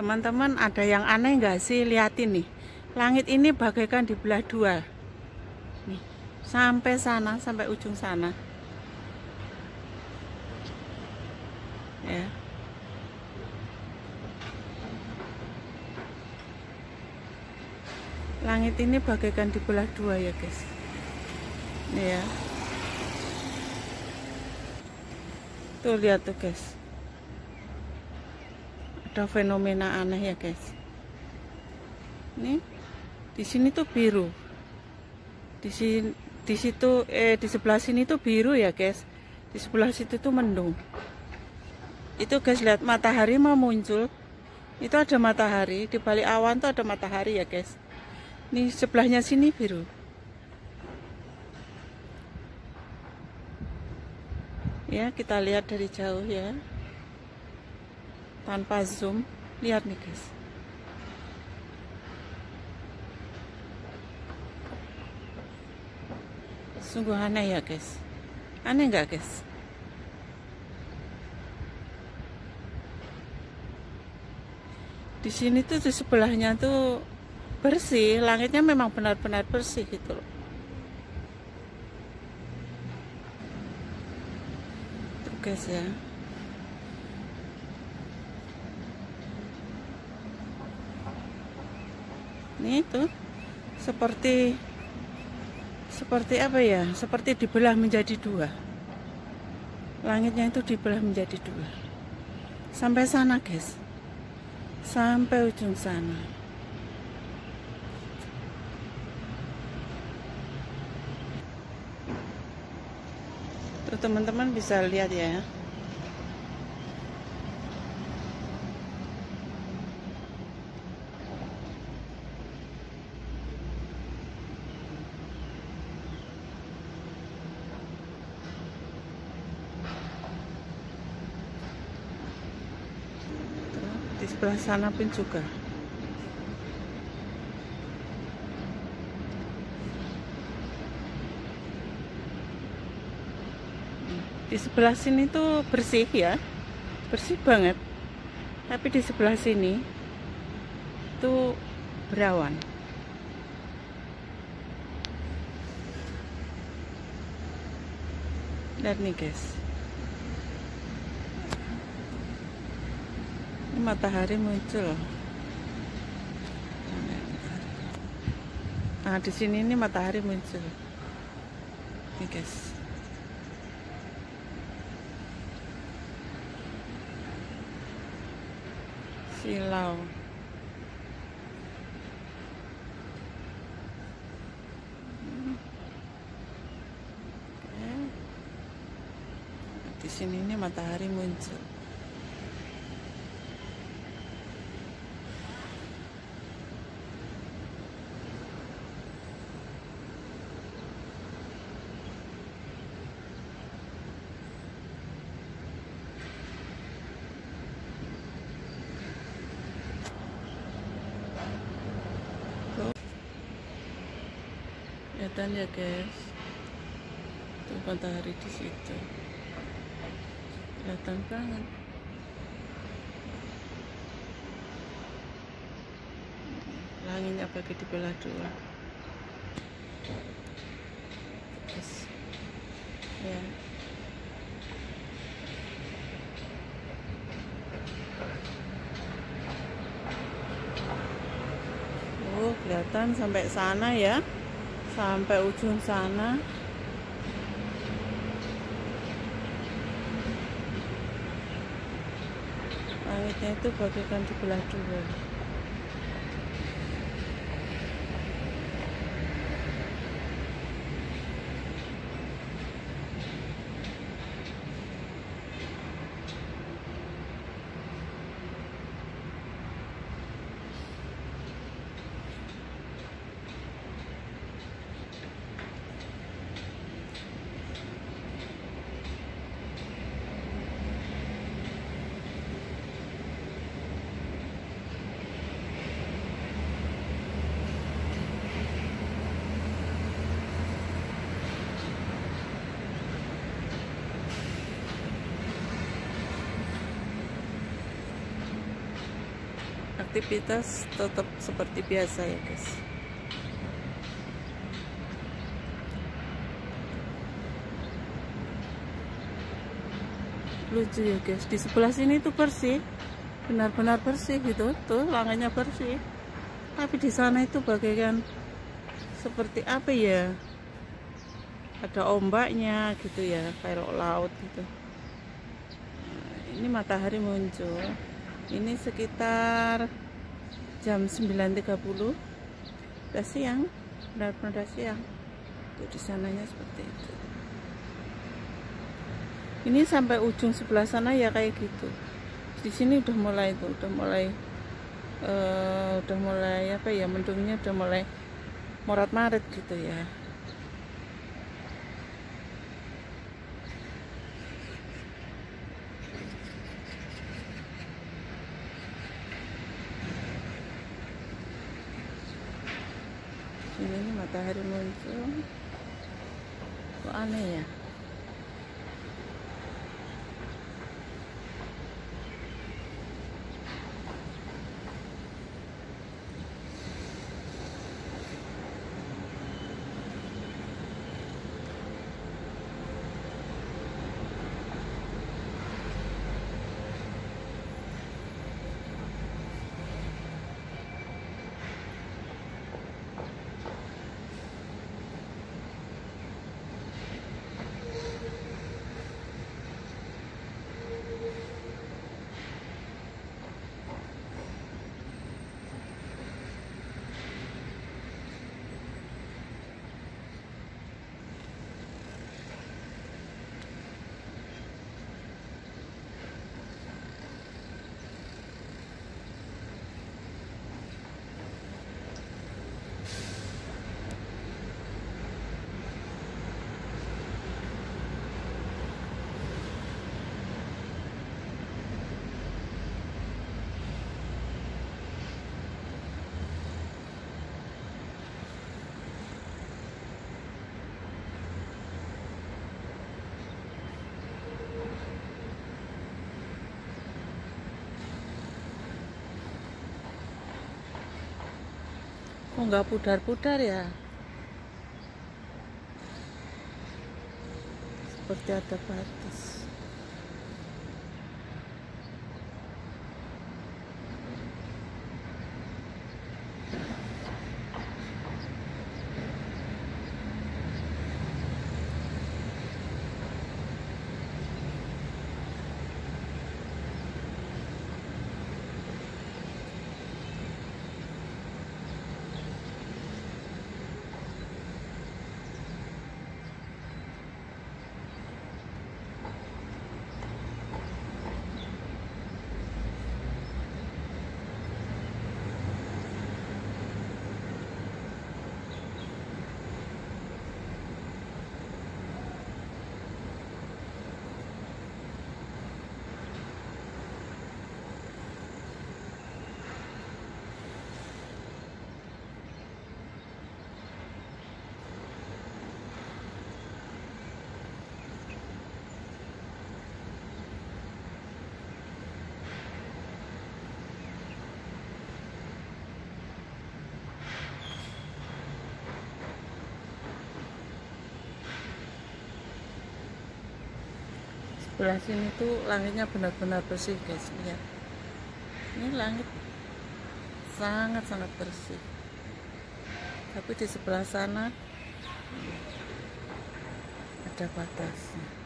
Teman-teman ada yang aneh nggak sih? Lihatin nih. Langit ini bagaikan dibelah dua. Nih, sampai sana, sampai ujung sana. Ya. Langit ini bagaikan dibelah dua ya, guys. Nih ya. Tuh lihat tuh, guys ada fenomena aneh ya guys. Ini di sini tuh biru. Di sini di situ eh di sebelah sini tuh biru ya guys. Di sebelah situ tuh mendung. Itu guys lihat matahari mau muncul. Itu ada matahari di balik awan tuh ada matahari ya guys. Ini sebelahnya sini biru. Ya kita lihat dari jauh ya tanpa zoom. Lihat nih guys. Sungguh aneh ya guys. Aneh nggak guys? Di sini tuh di sebelahnya tuh bersih. Langitnya memang benar-benar bersih gitu loh. Tuh guys ya ini itu seperti seperti apa ya? Seperti dibelah menjadi dua. Langitnya itu dibelah menjadi dua. Sampai sana guys. Sampai ujung sana. Tuh teman-teman bisa lihat ya di sebelah sana pun juga. Di sebelah sini tuh bersih ya bersih banget. Tapi di sebelah sini tuh berawan. Lihat nih guys matahari muncul. Nah di sini ini matahari muncul. Nih guys. Silau. Di sini ini matahari muncul kelihatan ya guys. Tuh matahari di situ. Kelihatan banget. Langitnya pakai dibelah dua? Guys ya. Oh, kelihatan sampai sana ya sampai ujung sana. Langitnya itu bagaikan dibelah dua aktivitas tetap seperti biasa ya guys. Lucu ya guys. Di sebelah sini tuh bersih. Benar-benar bersih gitu. Tuh langitnya bersih. Tapi di sana itu bagaikan seperti apa ya? Ada ombaknya gitu ya. Kayak laut gitu. Nah, ini matahari muncul ini sekitar jam 9.30 udah siang benar-benar siang. Tuh di sananya seperti itu. Ini sampai ujung sebelah sana ya kayak gitu. Di sini udah mulai tuh udah mulai uh, udah mulai apa ya mendungnya udah mulai morat maret gitu ya matahari muncul kok aneh ya kok nggak pudar-pudar ya? Seperti ada batas sebelah sini tuh langitnya benar-benar bersih guys. Lihat. Ini langit sangat-sangat bersih. Tapi di sebelah sana ada batasnya